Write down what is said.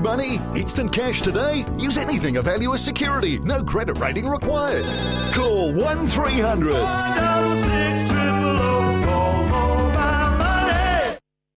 money? Instant cash today? Use anything of value as security. No credit rating required. Call 1300